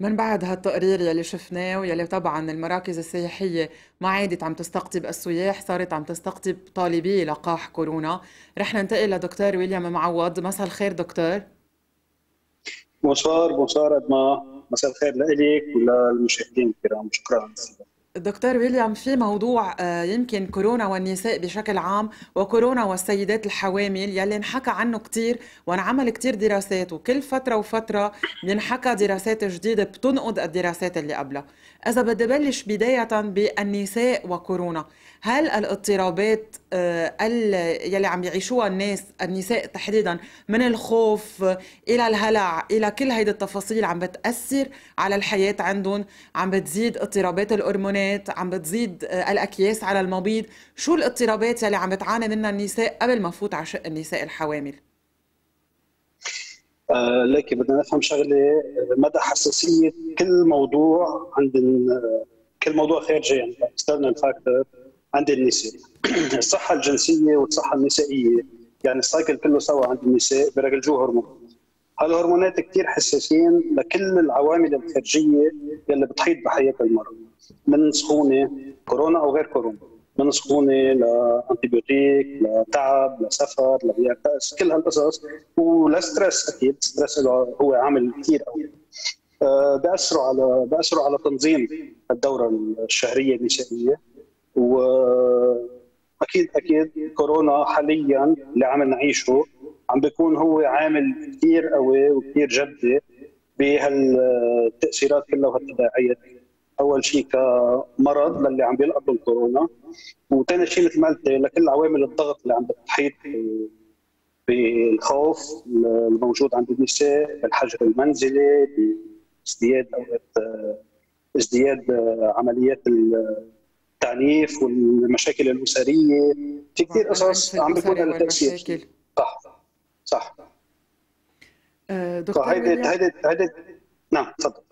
من بعد هالتقرير يلي شفناه ويلي طبعا المراكز السياحية ما عادت عم تستقطب السياح صارت عم تستقطب طالبي لقاح كورونا. رح ننتقل لدكتور ويليام معوض. مساء الخير دكتور. Bonsoir bonsoir ادما مساء الخير لك وللمشاهدين الكرام. شكرا. دكتور ويليام في موضوع آه، يمكن كورونا والنساء بشكل عام وكورونا والسيدات الحوامل يلي انحكى عنه كثير وانعمل كثير دراسات وكل فترة وفترة بينحكى دراسات جديدة بتنقض الدراسات اللي قبلها. إذا بدي بلش بداية بالنساء وكورونا. هل الاضطرابات آه، يلي عم يعيشوها الناس النساء تحديدا من الخوف إلى الهلع إلى كل هيدي التفاصيل عم بتأثر على الحياة عندهم؟ عم بتزيد اضطرابات الهرمونات؟ عم بتزيد آه، الأكياس على المبيض؟ شو الاضطرابات يلي عم بتعاني منها النساء قبل ما فوت على شق النساء الحوامل؟ آه لكن بدنا نفهم شغلة مدى حساسية كل موضوع عند كل موضوع خارجي يعني external factor. عند النساء. الصحة الجنسية والصحة النسائية يعني ال cycle كله سوا عند النساء برجلجوه هرمونات هالهرمونات كثير حساسين لكل العوامل الخارجية اللي بتحيط بحياة المرأة من سخونة كورونا أو غير كورونا من سخونة ل antibiotique لتعب لسفر لغياب كأس كل هالقصص ول stress أكيد stress هو عامل كثير قوي آه، بأثروا على بأثروا على تنظيم الدورة الشهرية النسائية. وأكيد أكيد كورونا حاليا اللي عم نعيشه عم بيكون هو عامل كثير قوي وكثير جدي بهالتأثيرات كلها وهالتداعيات. أول شيء كمرض للي عم بيلقطوا الكورونا وثاني شيء مثل ما قلت لكل عوامل الضغط اللي عم بتحيط بالخوف الموجود عند النساء بالحجر المنزلي بازدياد ازدياد عمليات التعنيف والمشاكل الأسرية. في كثير قصص عم بيكون لها تاثير صح صح. أه دكتور هيدي هيدي هيدي نعم تفضل.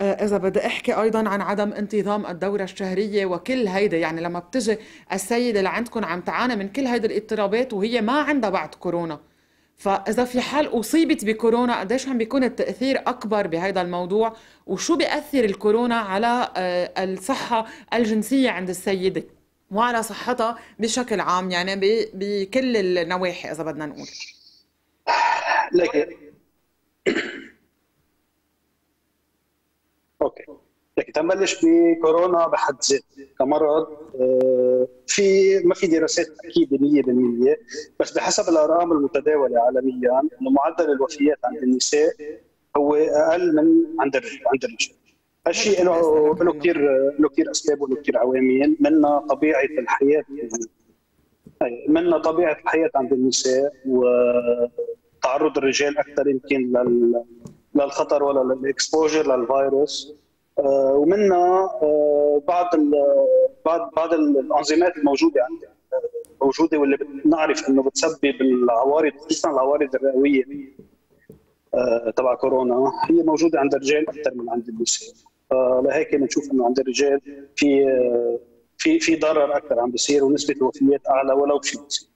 أه، إذا بدي أحكي أيضا عن عدم انتظام الدورة الشهرية وكل هيدا يعني لما بتجي السيدة اللي عندكم عم تعاني من كل هيدي الاضطرابات وهي ما عندها بعد كورونا. فإذا في حال أصيبت بكورونا قديش عم بيكون التأثير أكبر بهذا الموضوع؟ وشو بيأثر الكورونا على آه، الصحة الجنسية عند السيدة؟ وعلى صحتها بشكل عام يعني بكل النواحي إذا بدنا نقول. لكن أوكي. لكن تنبلش بكورونا بحد ذاته كمرض آه، في ما في دراسات أكيد 100% بس بحسب الأرقام المتداولة عالميا إنه معدل الوفيات عند النساء هو أقل من عند الرجال عند الرجال. هالشيء له له كثير له كثير أسباب وله كثير عوامل منها طبيعة الحياة. منها طبيعة الحياة عند النساء وتعرض الرجال أكثر يمكن للخطر ولا للإكسبوجر للفيروس. ومنها آه، بعض بعض بعض الأنظمات الموجودة عندنا موجودة واللي بنعرف إنه بتسبب العوارض خصوصا العوارض الرئوية آه، تبع كورونا. هي موجودة عند الرجال أكثر من عند النساء. لهيك بنشوف إنه عند الرجال في في في ضرر أكثر عم بيصير ونسبة الوفيات أعلى ولو بشيء بسيط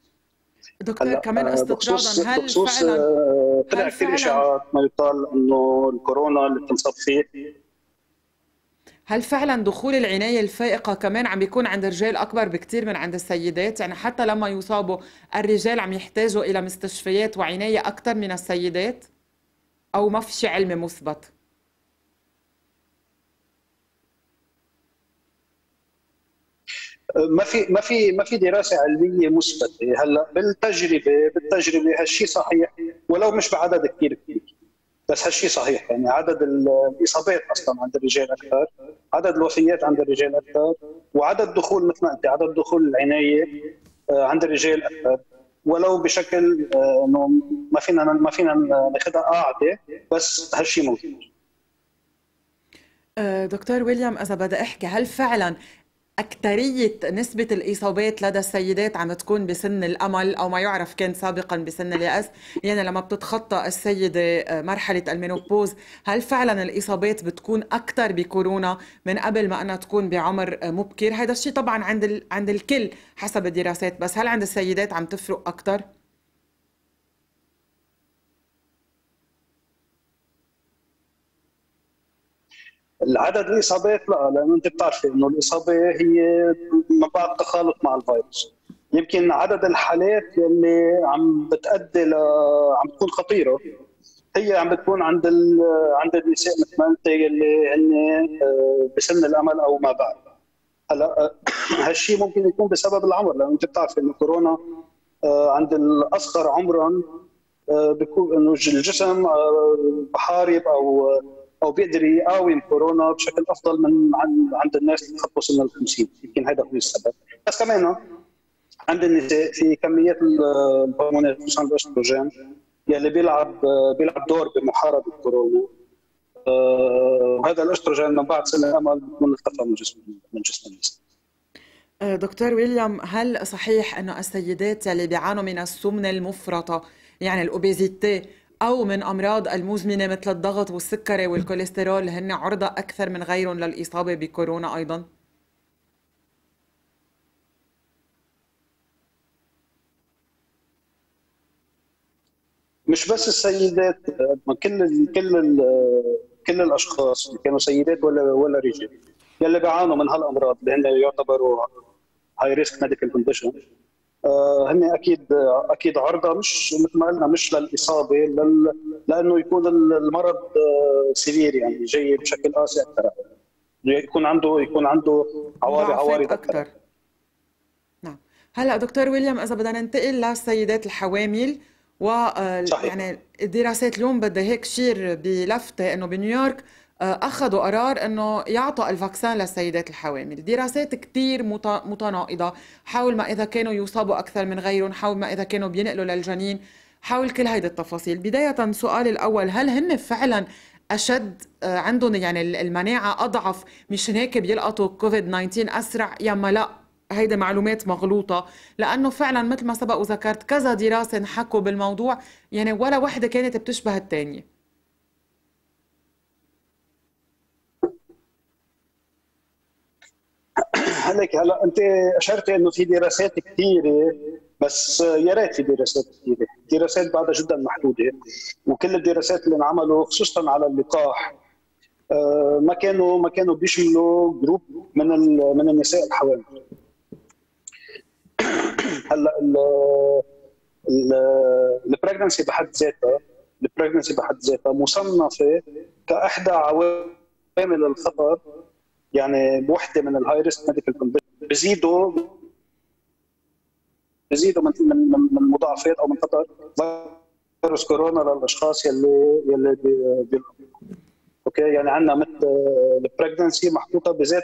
دكتور كمان استطرادا هل بخصوص فعلا طلع كثير إشاعات ما يقال إنه الكورونا اللي بتنصاب فيه هل فعلا دخول العناية الفائقة كمان عم بيكون عند الرجال أكبر بكتير من عند السيدات؟ يعني حتى لما يصابوا الرجال عم يحتاجوا إلى مستشفيات وعناية أكثر من السيدات؟ أو ما في شيء علمي مثبت؟ ما في ما في ما في دراسة علمية مثبتة هلأ بالتجربه بالتجربة هالشيء صحيح ولو مش بعدد كثير كثير بس هالشيء صحيح. يعني عدد الإصابات أصلا عند الرجال أكثر عدد الوفيات عند الرجال أكثر وعدد دخول مثل ما انت عدد دخول العناية آه، عند الرجال أكثر. ولو بشكل آه، إنه ما فينا ما فينا ناخذها قاعدة بس هالشيء موجود آه، دكتور ويليام إذا بدي أحكي هل فعلا أكثرية نسبة الإصابات لدى السيدات عم تكون بسن الأمل أو ما يعرف كان سابقا بسن اليأس يعني لما بتتخطى السيدة آه، مرحلة المينوبوز هل فعلا الإصابات بتكون أكثر بكورونا من قبل ما أنها تكون بعمر آه، مبكر هذا الشيء طبعا عند عند الكل حسب الدراسات بس هل عند السيدات عم تفرق أكثر؟ العدد الاصابات لا لأنه أنت بتعرفي إنه الإصابة هي من بعد تخالط مع الفيروس. يمكن عدد الحالات اللي عم بتأدي ل... عم بتكون خطيرة هي عم بتكون عند ال... عند النساء مثل ما أنت اللي هن آه، بسن الأمل أو ما بعد. هلا آه، هالشيء ممكن يكون بسبب العمر لأنه أنت بتعرف إنه كورونا آه، عند الأصغر عمرا بيكون إنه الجسم بحارب أو أو بيقدر يقاوم كورونا بشكل أفضل من عند الناس اللي تخطوا سن ال 50 يمكن هذا هو السبب. بس كمان عند النساء في كميات الهرمونات خصوصا الأستروجين يلي بيلعب بيلعب دور بمحاربة كورونا. وهذا الأستروجين من بعد سن الامل بيكون اختفى من جسم من جسم النساء أه، دكتور ويليام هل صحيح انه السيدات يلي بيعانوا من السمنة المفرطة يعني ال obésité أو من أمراض المزمنة مثل الضغط والسكري والكوليسترول هن عرضة أكثر من غيرهم للإصابة بكورونا أيضا؟ مش بس السيدات كل كل كل الأشخاص اللي كانوا سيدات ولا ولا رجال يلي بيعانوا من هالأمراض اللي هن يعتبروا high risk medical condition هن أكيد أكيد عرضة مش مثل ما قلنا مش للإصابة لل... لأنه يكون المرض severe يعني جاي بشكل قاسي أكثر يكون عنده يكون عنده عوارض عوارض أكثر. نعم. هلا دكتور ويليام إذا بدنا ننتقل للسيدات الحوامل و آه، يعني الدراسات اليوم بدي هيك أشير بلفتة إنه بنيويورك آه، أخذوا قرار إنه يعطوا ال vaccin للسيدات الحوامل. دراسات كثير متناقضة. حول ما إذا كانوا يصابوا أكثر من غيرهم حول ما إذا كانوا بينقلوا للجنين. حول كل هيدي التفاصيل. بداية سؤالي الأول هل هن فعلا أشد آه، عندهم يعني المناعة أضعف مشان هيك بيلقطوا كوفيد 19 أسرع؟ يما لا هيدي معلومات مغلوطة. لأنه فعلا مثل ما سبق وذكرت كذا دراسة انحكوا بالموضوع يعني ولا وحدة كانت بتشبه الثانية هلك هلأ أنت اشرت إنه في دراسات كثيره بس يا ريت في دراسات كثيره، دراسات بعدها جدا محدودة. وكل الدراسات اللي انعملوا خصوصا على اللقاح آه، ما كانوا ما كانوا بيشملوا group من من النساء الحوامل. هلأ ال pregnancy بحد ذاتها ال pregnancy بحد ذاتها مصنفة كإحدى عوامل الخطر يعني بوحدة من ال high risk medical condition بزيدوا بزيدوا من من من مضاعفات أو من خطر فيروس كورونا للأشخاص يلي يلي بي okay يعني عندنا مثل ال pregnancy محطوطة بذات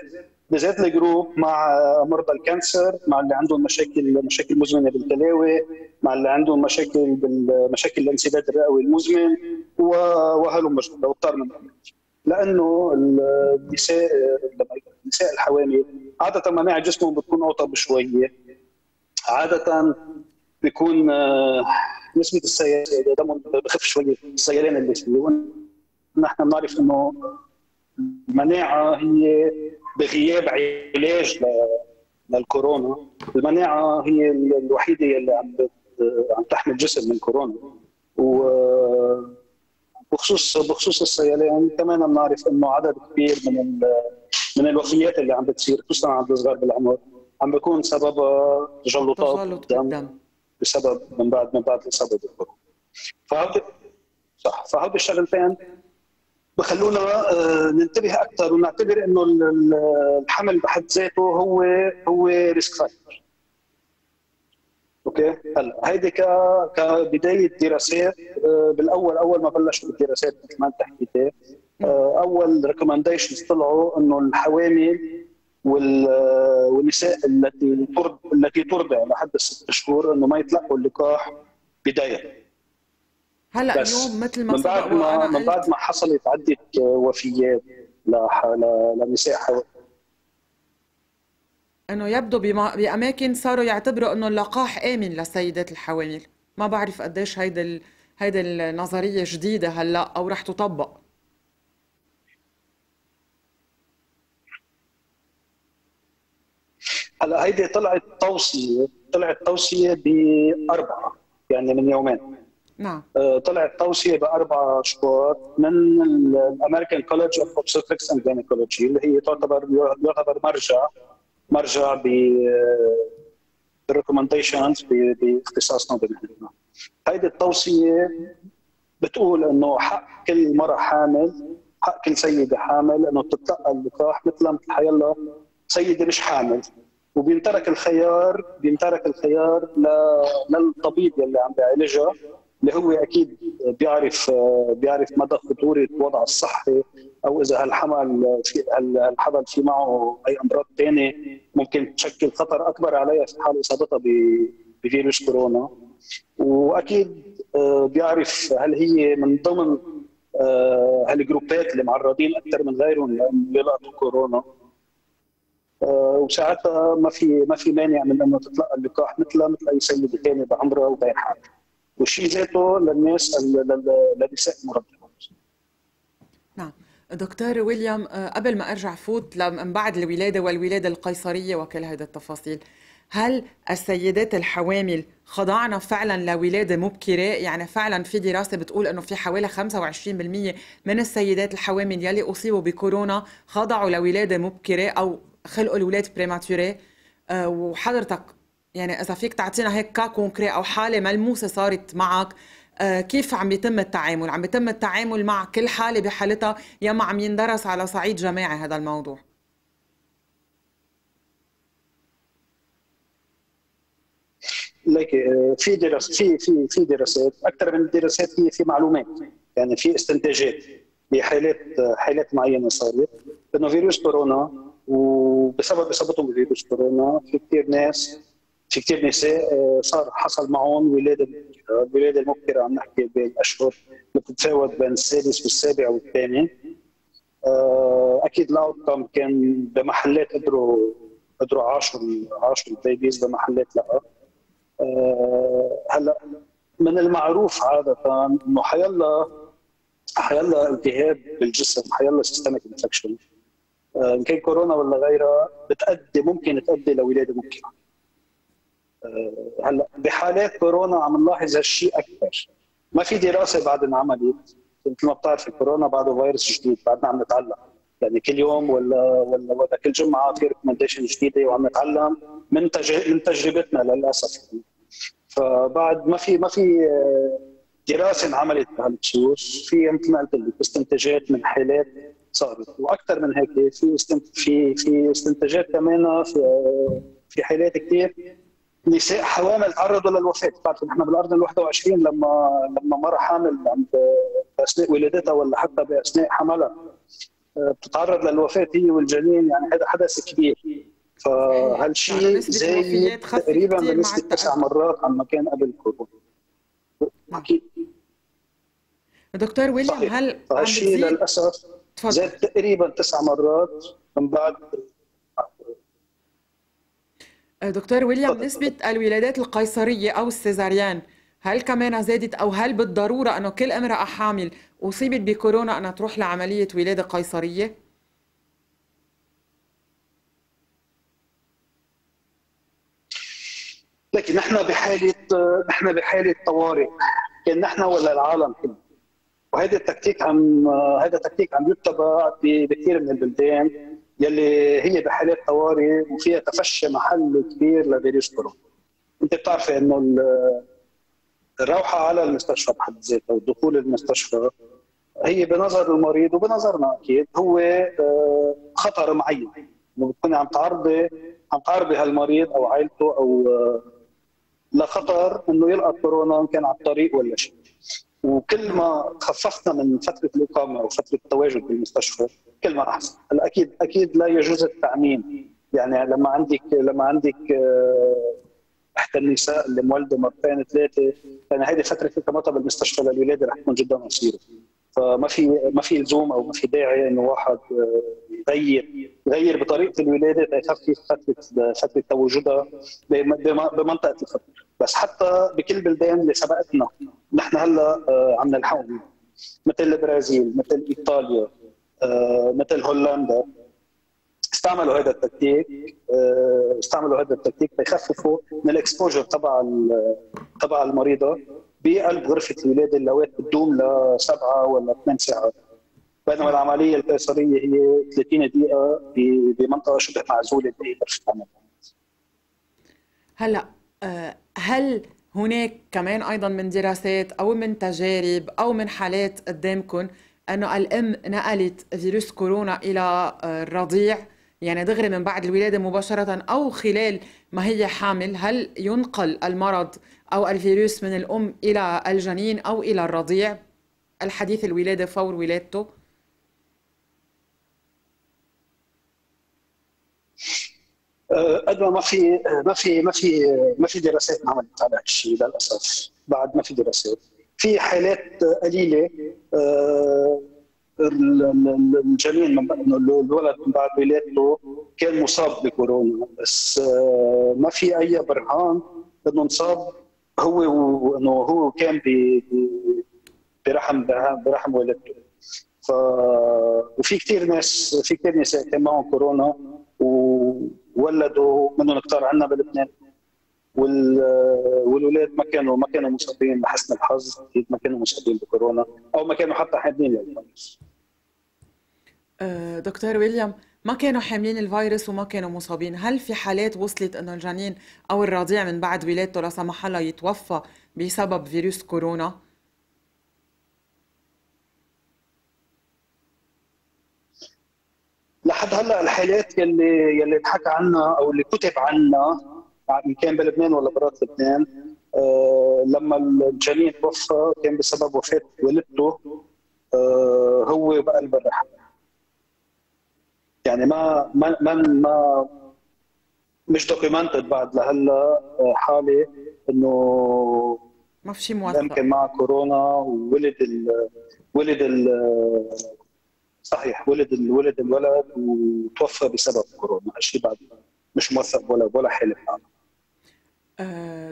بذات ال group مع مرضى ال cancer مع اللي عندهم مشاكل مشاكل مزمنة بالكلاوي مع اللي عندهم مشاكل بالمشاكل الانسداد الرئوي المزمن وهلم وأكثر من لأنه النساء النساء الحوامل عادة مناعه جسمهم بتكون أوطى بشوية. عادة بيكون آه، نسبه السيلان دمهم بخف شوية السيلان اللي فيه نحن بنعرف إنه المناعة هي بغياب علاج للكورونا. المناعة هي الوحيدة اللي عم عم تحمي الجسم من كورونا. و بخصوص بخصوص السيلان كمان بنعرف إنه عدد كبير من من الوفيات اللي عم بتصير خصوصا عند الصغار بالعمر عم بيكون سببها تجلطات بالدم بسبب من بعد من بعد الاصابه بالكورونا فهذا صح. فهذه الشغلتين بخلونا آه، ننتبه أكثر ونعتبر إنه الحمل بحد ذاته هو هو risk factor okay؟ هلا هيدي كبداية دراسات آه، بالأول أول ما بلشوا الدراسات مثل ما انت حكيت آه، أول ريكومنديشنز طلعوا إنه الحوامل والنساء التي ترضع التي ترضع لحد الست شهور إنه ما يتلقوا اللقاح بداية. هلا اليوم مثل ما من بعد ما من بعد ما حصلت عدة وفيات لنساء حوامل. أنه يبدو بما... بأماكن صاروا يعتبروا أنه اللقاح آمن للسيدات الحوامل. ما بعرف قديش هيدا ال... هيدا النظرية جديدة هلأ أو رح تطبق. هلأ هيدي طلعت توصيه طلعت توصية بأربعة يعني من يومين. نعم. طلعت توصية باربع شهور من ال American College of Obstetrics and Gynecology اللي هي تعتبر يعتبر مرجع مرجع ب الريكومنديشنز باختصاصنا بمهنتنا. هيدي التوصية بتقول إنه حق كل مرة حامل حق كل سيدة حامل إنه تتلقى اللقاح مثل مثل حيلا سيدة مش حامل وبينترك الخيار بينترك الخيار للطبيب يلي عم بيعالجها اللي هو أكيد بيعرف بيعرف مدى خطورة وضعها الصحي أو إذا هالحمل في هالحمل في معه أي أمراض ثانية ممكن تشكل خطر أكبر عليها في حال اصابتها بفيروس كورونا. وأكيد آه، بيعرف هل هي من ضمن آه، هالجروبات اللي معرضين أكثر من غيرهم لأنه يلقطوا كورونا. آه، وساعتها ما في ما في مانع من إنه تتلقى اللقاح مثلها مثل أي سيده ثانية بعمرها وبين حالها والشيء ذاته للناس للنساء المرضعات نعم. دكتور ويليام قبل ما أرجع فوت من بعد الولادة والولادة القيصرية وكل هذه التفاصيل هل السيدات الحوامل خضعنا فعلا لولادة مبكره يعني فعلا في دراسة بتقول إنه في حوالي 25% من السيدات الحوامل يلي أصيبوا بكورونا خضعوا لولادة مبكره أو خلقوا الأولاد prématurés أه وحضرتك يعني إذا فيك تعطينا هيك concret أو حالة ملموسة صارت معك أه كيف عم يتم التعامل؟ عم يتم التعامل مع كل حالة بحالتها يا ما عم يندرس على صعيد جماعي هذا الموضوع. لك آه، في دراسات في في في دراسات أكثر من الدراسات هي في معلومات يعني في استنتاجات بحالات حالات معينة صارت. إنه فيروس كورونا وبسبب اصابتهم بفيروس كورونا في كثير ناس في كثير نساء آه، صار حصل معهم ولادة الولاده المبكره عم نحكي بالاشهر بتتفاوت بين السادس والسابع والثامن. آه، أكيد الاوتكم كان بمحلات قدروا قدروا عاشوا عاشوا ال babies بمحلات لا. آه، هلأ من المعروف عادة إنه حيلا حيلا التهاب بالجسم حيلا systemic infection إن كان كورونا ولا غيرها بتأدي ممكن تؤدي لولادة مبكرة. هلا بحالات كورونا عم نلاحظ هالشيء أكثر. ما في دراسة بعد انعملت مثل ما بتعرف الكورونا بعده فيروس جديد بعدنا عم نتعلم. يعني كل يوم ولا ولا ولا كل جمعة في ريكومنديشن جديدة وعم نتعلم من من تجربتنا للأسف. فبعد ما في ما في آه، دراسة انعملت بهالخصوص في مثل ما قلت لك استنتاجات من حالات صارت. وأكثر من هيك في في في استنتاجات كمان في آه، في حالات كثير نساء حوامل تعرضوا للوفاه بتعرف نحن بالأرض ال 21 لما لما مره حامل عند أثناء ولادتها ولا حتى بأثناء حملها آه، بتتعرض للوفاة هي والجنين يعني هذا حدث كبير. فهالشيء يعني زي تقريبا بنسبة تسع مرات عما كان قبل كورونا نعم. أكيد. دكتور ويليام هل هالشيء للأسف زاد تقريبا تسع مرات من بعد دكتور ويليام نسبة الولادات القيصرية أو السيزاريان هل كمان زادت أو هل بالضرورة أنه كل امرأة حامل أصيبت بكورونا أنها تروح لعملية ولادة قيصرية؟ لكن نحن بحالة نحن بحالة طوارئ كان نحن ولا العالم كله. وهذا التكتيك عم هذا التكتيك عم يتبع بكثير من البلدان. يلي هي بحالات طوارئ وفيها تفشي محل كبير لفيروس كورونا أنت بتعرفي إنه الروحة على المستشفى بحد ذاتها ودخول المستشفى هي بنظر المريض وبنظرنا أكيد هو آه، خطر معين. إنه بتكوني عم تعرضي عم تعرضي هالمريض أو عائلته أو آه، لخطر إنه يلقى كورونا ان كان على الطريق ولا شيء. وكل ما خففنا من فترة الإقامة أو فترة التواجد بالمستشفى كل ما احسن أكيد أكيد لا يجوز التعميم يعني لما عندك لما عندك آه، إحدى النساء اللي مولدة مرتين ثلاثة يعني هذه فترة اقامتها بالمستشفى للولادة رح تكون جدا قصيره فما في ما في لزوم أو ما في داعي إنه واحد آه، يغير يغير بطريقة الولادة ليخفف فتره فترة تواجدها بمنطقة الخطر. بس حتى بكل البلدان اللي سبقتنا نحن هلأ آه، عم نلحقهم. مثل البرازيل مثل إيطاليا. مثل هولندا. استعملوا هذا التكتيك استعملوا هذا التكتيك ليخففوا من الإكسبوجر تبع تبع المريضة بقلب غرفة الولادة اللوات بتدوم لسبعة ولا ثمان ساعات. بينما العملية القيصريه هي 30 دقيقة بمنطقه شبه معزولة بغرفه العملية هلا آه، هل هناك كمان أيضا من دراسات أو من تجارب أو من حالات قدامكم انه الام نقلت فيروس كورونا إلى آه، الرضيع. يعني دغري من بعد الولادة مباشرة أو خلال ما هي حامل هل ينقل المرض أو الفيروس من الأم إلى الجنين أو إلى الرضيع؟ الحديث الولادة فور ولادته. قد ما في ما في ما في ما في دراسات انعملت على هالشيء للأسف. بعد ما في دراسات. في حالات قليلة آه، الجنين من الولد من بعد ولادته كان مصاب بكورونا. بس آه، ما في أي برهان إنه انصاب. هو وانه هو كان برحم برحم والدته. ف وفي كثير ناس في كثير نساء كان معهم كورونا وولدوا منهم كثار عندنا بلبنان. والولاد ما كانوا ما كانوا مصابين لحسن الحظ ما كانوا مصابين بكورونا أو ما كانوا حتى حاملين للفيروس أه، دكتور ويليام ما كانوا حاملين الفيروس وما كانوا مصابين. هل في حالات وصلت إنه الجنين أو الرضيع من بعد ولادته لا سمح الله يتوفى بسبب فيروس كورونا؟ لحد هلأ الحالات يلي يلي انحكى عنها أو اللي كتب عنها ان كان بلبنان ولا برات لبنان آه لما الجنين توفى كان بسبب وفاة والدته آه هو بقلب الرحم يعني ما ما ما, ما مش documented بعد لهلا آه، حاله إنه ما في شيء موثق. يمكن مع كورونا وولد ال ولد ال صحيح ولد ولد الولد وتوفى بسبب كورونا. هالشيء بعد مش موثق ولا ولا حالة آه،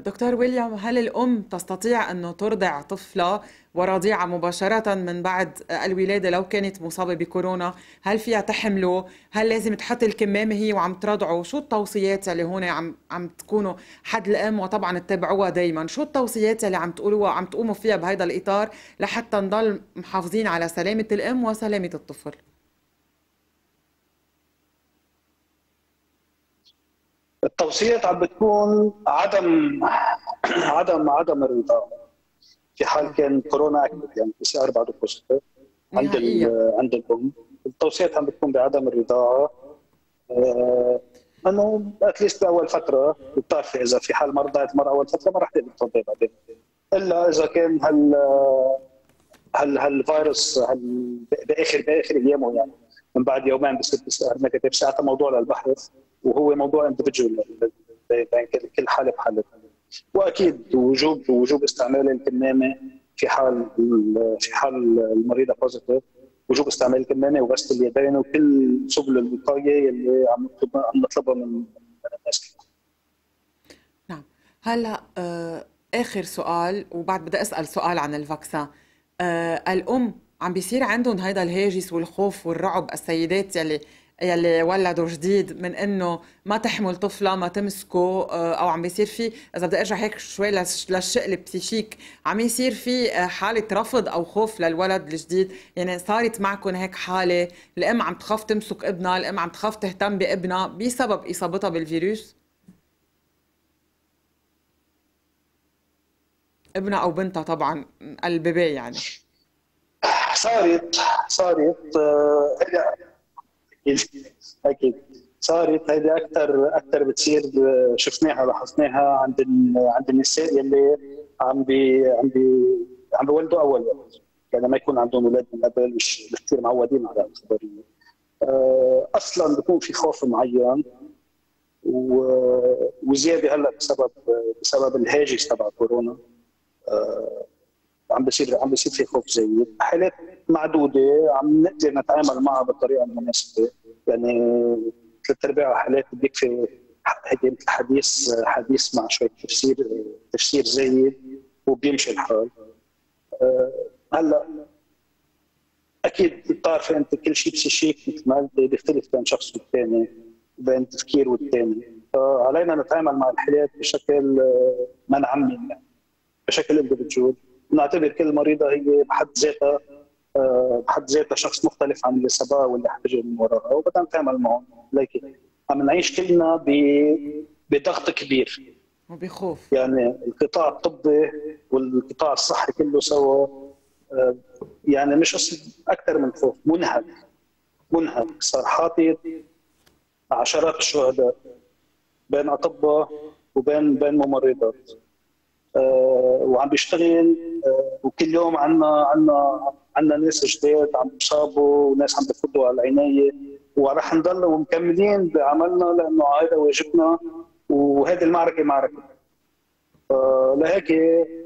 دكتور ويليام هل الأم تستطيع أنه ترضع طفلة ورضيعة مباشرة من بعد الولادة لو كانت مصابة بكورونا؟ هل فيها تحمله هل لازم تحط الكمامة هي وعم ترضعه؟ شو التوصيات اللي هون عم عم تكونوا حد الأم؟ وطبعا تتابعوها دايما. شو التوصيات اللي عم تقولوها عم تقوموا فيها بهذا الإطار لحتى نضل محافظين على سلامة الأم وسلامة الطفل؟ التوصيات عم بتكون عدم عدم عدم الرضاعة في حال كان كورونا active يعني PCR بعده positive عند عند الأم. التوصيات عم بتكون بعدم الرضاعه آه إنه at least بأول فترة بتعرفي إذا في حال ما رضعت المراه أول فترة ما راح تقدر ترضع بعدين. إلا إذا كان هال هال هالفيروس هال بآخر بآخر ايامه يعني. من بعد يومين بصير negative. ساعتها موضوع للبحث. وهو موضوع individual بين كل حالة بحالتها وأكيد وجوب وجوب استعمال الكمامة في حال في حال المريضة positive وجوب استعمال الكمامة وغسل اليدين وكل سبل الوقايه اللي عم نطلبها من الناس. نعم. هلا آه آخر سؤال وبعد بدي أسأل سؤال عن ال vaccin آه الأم عم بيصير عندهم هيدا الهاجس والخوف والرعب السيدات يلي يلي ولدوا جديد من إنه ما تحمل طفلة ما تمسكه آه، أو عم بيصير في إذا بدي أرجع هيك شوي للشق البسيشيك عم يصير في آه، حالة رفض أو خوف للولد الجديد. يعني صارت معكم هيك حالة الأم عم تخاف تمسك ابنها الأم عم تخاف تهتم بابنها بسبب إصابتها بالفيروس. ابنها أو بنتها طبعا البيبي يعني. صارت صارت آه، أكيد. صارت هيدي أكثر أكثر بتصير شفناها لاحظناها عند عند النساء يلي عم بي عم بي عم بيولدوا أول. ولد يعني ما يكون عندهم أولاد من قبل مش كثير معودين على الخبريه آه، أصلا بيكون في خوف معين وزيادة هلأ بسبب بسبب الهاجس تبع كورونا. آه، عم بصير عم بصير في خوف زايد حالات معدودة عم نقدر نتعامل معها بالطريقة المناسبه يعني ثلاث أرباع الحالات بيكفي هيك مثل حديث حديث مع شوية تفسير تفسير زايد وبيمشي الحال. أه هلأ أكيد بتعرفي أنت كل شيء بسيشيك مثل ما قلت بيختلف بين شخص والثاني بين تفكير والثاني فعلينا نتعامل مع الحالات بشكل ما نعمم بشكل اندفجوال نعتبر كل مريضة هي بحد ذاتها آه، بحد ذاتها شخص مختلف عن اللي سبقها واللي حتجي من وراها وبدنا نتعامل معهم. لكن عم نعيش كلنا بضغط كبير. وبخوف. يعني القطاع الطبي والقطاع الصحي كله سوا آه، يعني مش أكثر من خوف منهك. منهك. صار حاطط عشرات الشهداء بين أطباء وبين بين ممرضات. وعم بيشتغل آه، وكل يوم عندنا عندنا عندنا ناس جداد عم بيصابوا وناس عم بفوتوا على العناية. ورح نضل مكملين بعملنا لأنه هذا واجبنا وهذه المعركة معركة. لهيك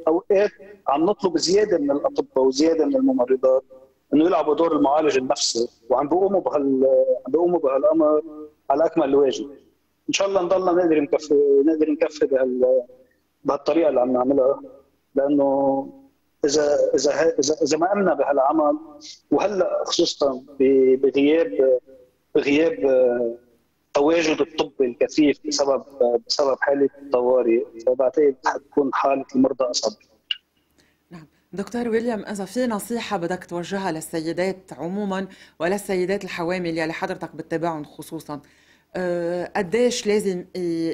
أوقات عم نطلب زيادة من الأطباء وزيادة من الممرضات إنه يلعبوا دور المعالج النفسي وعم بيقوموا بهال عم بيقوموا بهالأمر على أكمل الواجب. إن شاء الله نضلنا نقدر نكفي نقدر نكفي بهال بهالطريقه اللي عم نعملها لأنه إذا إذا إذا, إذا ما أمنا بهالعمل وهلأ خصوصا بغياب بغياب تواجد الطب الكثيف بسبب بسبب حالة الطوارئ فبعتقد حتكون حالة المرضى أصعب. نعم. دكتور ويليام إذا في نصيحة بدك توجهها للسيدات عموما وللسيدات الحوامل يلي حضرتك بتتابعهم خصوصا آه، قديش لازم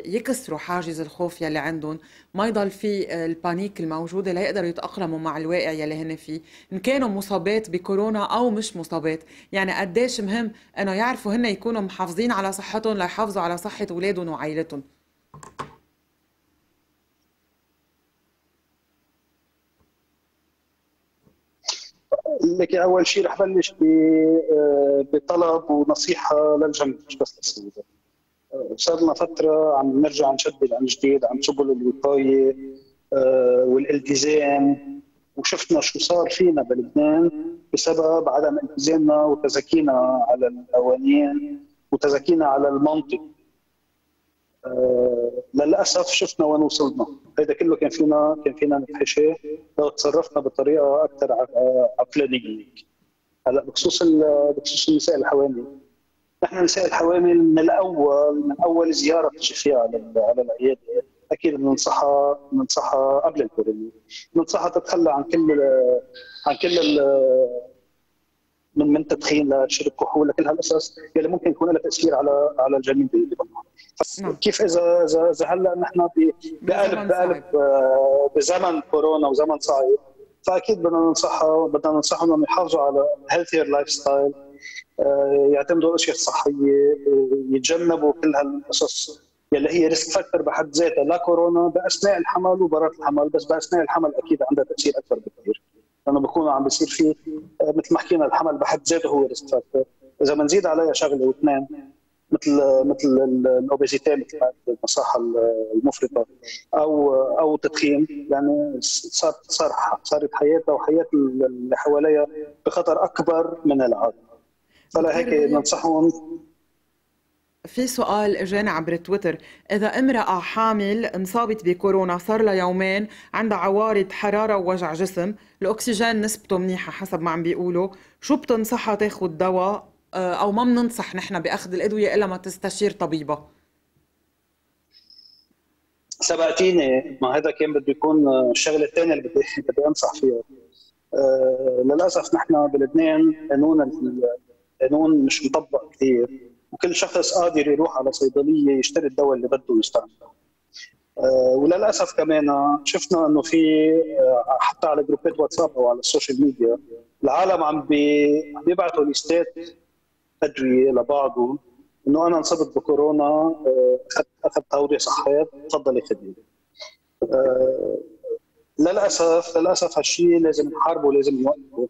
يكسروا حاجز الخوف يلي عندهم. ما يضل في البانيك الموجودة ليقدروا يتأقلموا مع الواقع يلي هن فيه. إن كانوا مصابات بكورونا أو مش مصابات يعني قديش مهم إنه يعرفوا هن يكونوا محافظين على صحتهم ليحافظوا على صحة أولادهم وعائلتهم لك أول شيء رح بلش آه، بطلب ونصيحة للجميع. مش بس للسيدات آه، صار لنا فترة عم نرجع نشدد عن جديد عن سبل الوقايه آه، والالتزام. وشفنا شو صار فينا بلبنان بسبب عدم التزامنا وتزكينا على القوانين وتزكينا على المنطق. للأسف شفنا وين وصلنا. هذا كله كان فينا كان فينا نتحشى. لو تصرفنا بطريقة أكثر عقلانيه هلا بخصوص بخصوص النساء الحوامل. نحن نساء الحوامل من الأول من أول زيارة تجي فيها على على العيادة. أكيد بننصحها بننصحها قبل الكورونا بننصحها تتخلى عن كل عن كل من من تدخين لشرب كحول لكل هالقصص يلي ممكن يكون لها تأثير على على الجنين نعم. كيف إذا إذا إذا هلأ نحن بقلب بقلب آه، بزمن كورونا وزمن صعب فأكيد بدنا ننصحها بدنا ننصحهم إنهم يحافظوا على healthier lifestyle يعتمدوا أشياء صحية آه، يتجنبوا كل هالقصص يلي هي risk factor بحد ذاتها لا كورونا بأثناء الحمل وبرات الحمل بس بأثناء الحمل أكيد عندها تأثير أكثر بكثير. لأنه بكون عم بيصير في آه، مثل ما حكينا الحمل بحد ذاته هو risk factor إذا بنزيد عليها شغلة واثنين مثل مثل ال obesity مثل النصاحة المفرطة أو أو تدخين يعني صار صار صارت حياتها وحياة اللي حواليها بخطر أكبر من العادة. فلهيك ننصحهم في سؤال اجاني عبر تويتر. إذا امرأة حامل انصابت بكورونا صار لها يومين عندها عوارض حرارة ووجع جسم الأكسجين نسبته منيحة حسب ما عم بيقولوا. شو بتنصحها تاخذ دواء؟ آه، أو ما بننصح نحن بأخذ الأدوية إلا ما تستشير طبيبة؟ سبقتيني. ما هذا كان بده يكون الشغلة الثانية اللي بدي بدي أنصح فيها. أه للأسف نحن بلبنان قانون القانون مش مطبق كثير وكل شخص قادر يروح على صيدلية يشتري الدواء اللي بده يستعمله أه وللأسف كمان شفنا إنه في أه حتى على جروبات واتساب أو على ال social media العالم عم بيبعثوا ليستات ادويه لبعضهم إنه أنا انصبت بكورونا آه، أخذت أخذت توضيح صحيات تفضلي أه للأسف للأسف هالشيء لازم نحاربه ولازم نوقفه.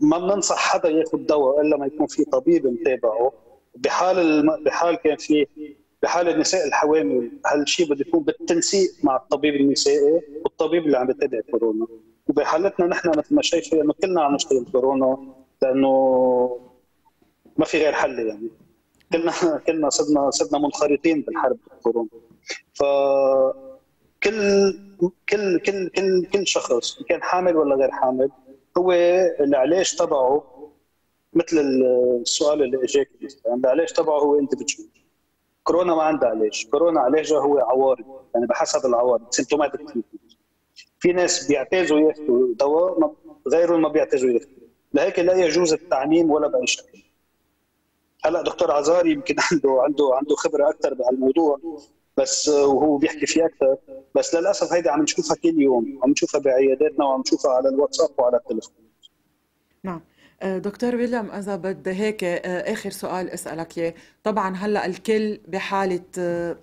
ما بننصح حدا ياخذ دواء إلا ما يكون في طبيب متابعه. بحال الم... بحال كان في بحال النساء الحوامل هالشيء بده يكون بالتنسيق مع الطبيب النسائي والطبيب اللي عم بيتابع كورونا؟ وبحالتنا نحن مثل ما شايفه انه كلنا عم نشتغل كورونا لأنه ما في غير حل يعني. كلنا كلنا صرنا صرنا منخرطين بالحرب كورونا. ف كل كل كل كل كل شخص كان حامل ولا غير حامل هو العلاج تبعه مثل السؤال اللي اجاك يعني العلاج تبعه هو اندفجوال كورونا ما عندها علاج كورونا علاجها هو عوارض. يعني بحسب العوارض. سيمتوماتيك في ناس بيعتازوا ياخذوا دواء غيرهم ما بيعتازوا ياخذوا لهيك لا يجوز التعميم ولا بأي شكل. هلا دكتور عزاري يمكن عنده عنده عنده خبرة أكثر بهالموضوع. بس وهو بيحكي فيه أكثر. بس للأسف هيدي عم نشوفها كل يوم عم نشوفها بعياداتنا وعم نشوفها على الواتساب وعلى التليفون. نعم. آه، دكتور ويليام إذا بدي هيك آه، آخر سؤال أسألك إياه. طبعا هلأ الكل بحالة آه،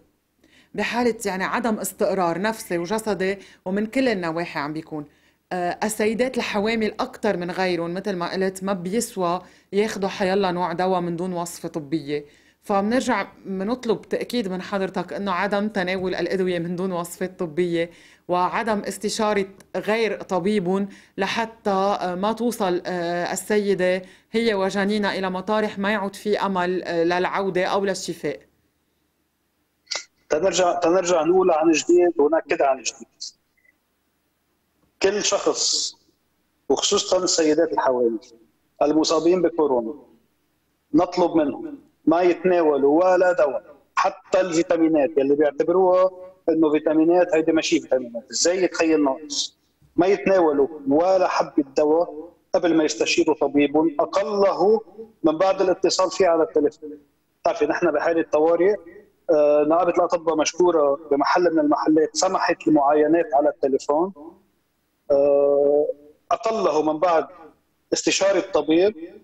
بحالة يعني عدم استقرار نفسي وجسدي ومن كل النواحي عم بيكون. السيدات الحوامل أكثر من غيرهم مثل ما قلت ما بيسوى ياخذوا حيلا نوع دواء من دون وصفه طبية. فبنرجع بنطلب تأكيد من حضرتك أنه عدم تناول الأدوية من دون وصفات طبية وعدم استشارة غير طبيب لحتى ما توصل آه، السيدة هي وجنينها إلى مطارح ما يعود في أمل آه، للعودة أو للشفاء. تنرجع تنرجع نقول عن جديد ونأكد عن جديد. كل شخص وخصوصا السيدات الحوامل المصابين بكورونا نطلب منهم ما يتناولوا ولا دواء. حتى الفيتامينات يلي بيعتبروها إنه فيتامينات هيدي ماشي فيتامينات. إزاي يتخيل ناقص؟ ما يتناولوا ولا حبه دواء قبل ما يستشيروا طبيب. أقله من بعد الاتصال فيه على التليفون. بتعرفي نحن بحاله طوارئ آه نقابه الأطباء مشكوره بمحل من المحلات سمحت لمعاينات على التليفون. آه أقله من بعد استشارة طبيب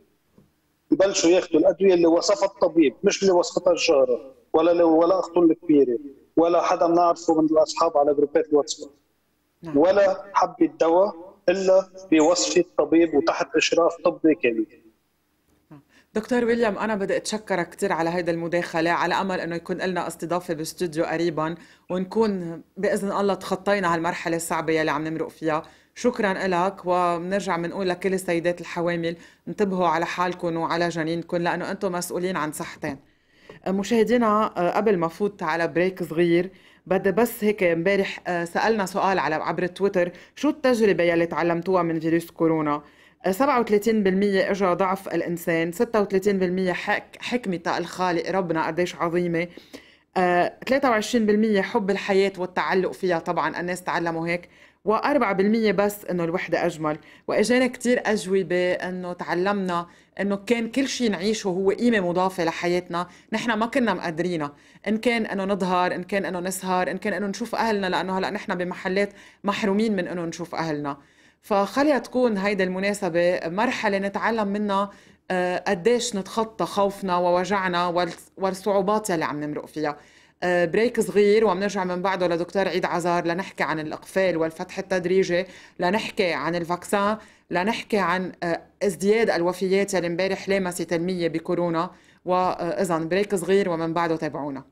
يبلشوا ياخذوا الأدوية اللي وصفها الطبيب مش اللي وصفتها الجارة ولا ولا اختهم الكبيره ولا حدا بنعرفه من الأصحاب على جروبات الواتساب نعم. ولا حبه دواء إلا بوصفه طبيب وتحت إشراف طبي كامل. دكتور ويليام أنا بدي أتشكرك كثير على هيدا المداخلة على أمل إنه يكون لنا استضافة باستوديو قريبا ونكون بإذن الله تخطينا هالمرحلة الصعبة يلي عم نمرق فيها شكرا لك وبنرجع بنقول لكل السيدات الحوامل انتبهوا على حالكم وعلى جنينكم لأنه أنتم مسؤولين عن صحتين. مشاهدينا قبل ما فوت على break صغير بدي بس هيك امبارح سألنا سؤال على عبر تويتر شو التجربة يلي تعلمتوها من فيروس كورونا؟ 37% اجى ضعف الإنسان 36% حك حكمة الخالق ربنا قديش عظيمة. 23% حب الحياة والتعلق فيها طبعا الناس تعلموا هيك. و4% بس إنه الوحدة أجمل. واجانا كثير أجوبة إنه تعلمنا إنه كان كل شيء نعيشه هو قيمة مضافة لحياتنا. نحن ما كنا مقدرينها. إن كان إنه نظهر إن كان إنه نسهر إن كان إنه نشوف أهلنا لأنه هلأ نحن بمحلات محرومين من إنه نشوف أهلنا. فخليها تكون هيدي المناسبة مرحلة نتعلم منها آه، قديش نتخطى خوفنا ووجعنا والصعوبات يلي عم نمرق فيها. break صغير وبنرجع من بعده لدكتور عيد عزار لنحكي عن الإقفال والفتح التدريجي لنحكي عن ال vaccin لنحكي عن آه، ازدياد الوفيات اللي امبارح لامست المية بكورونا وإذا break صغير ومن بعده تابعونا.